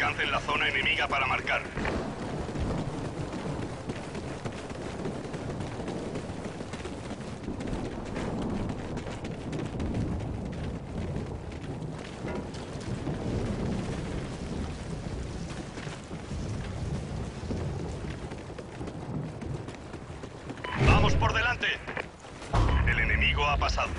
Alcancen la zona enemiga para marcar. ¡Vamos por delante! El enemigo ha pasado.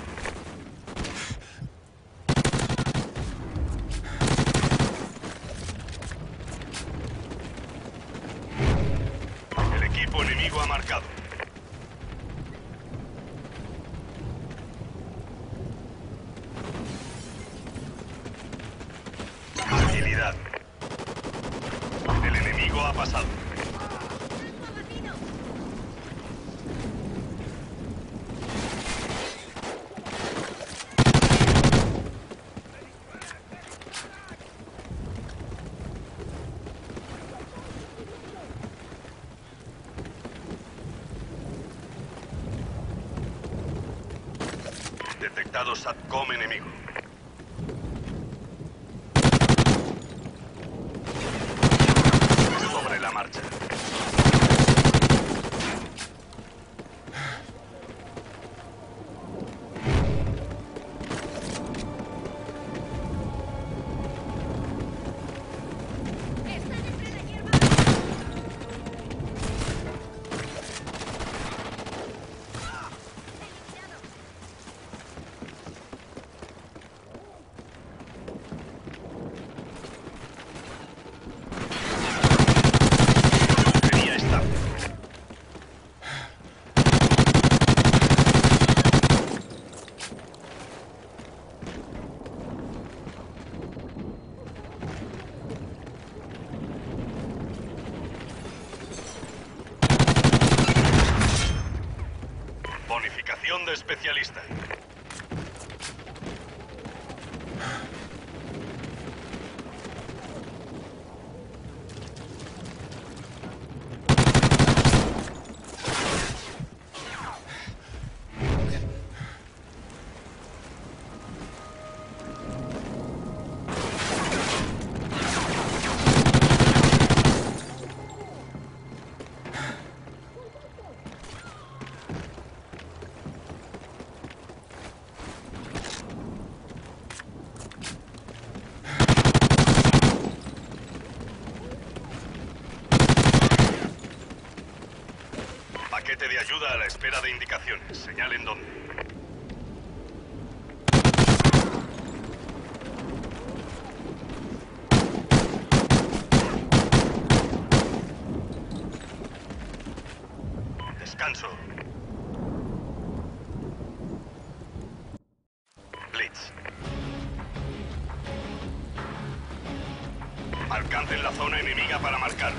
El equipo enemigo ha marcado. Agilidad. El enemigo ha pasado. Detectado SATCOM enemigo. Sobre la marcha. Especialista. Paquete de ayuda a la espera de indicaciones. Señalen dónde. Descanso. Blitz. Alcancen la zona enemiga para marcar.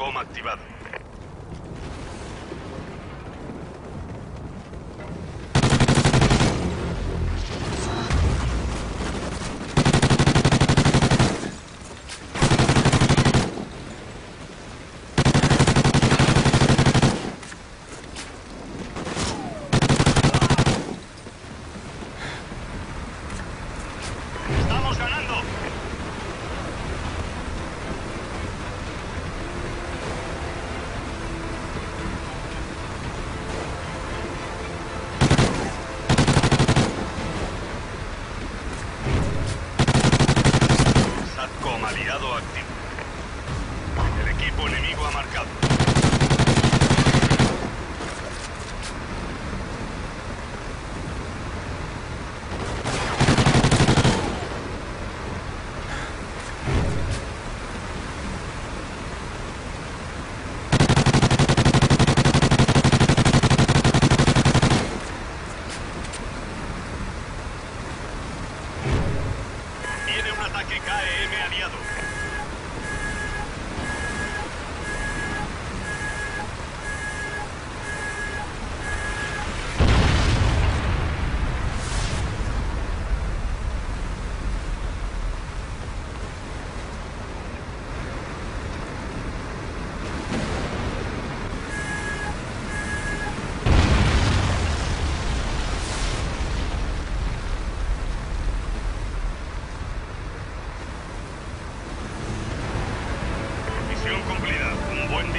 SATCOM activado.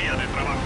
Día de trabajo.